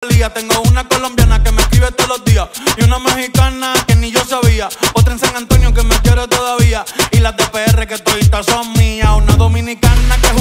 Tengo una colombiana que me escribe todos los días y una mexicana que ni yo sabía. Otra en San Antonio que me quiere todavía y las de PR que todavía son mías. Una dominicana que juega.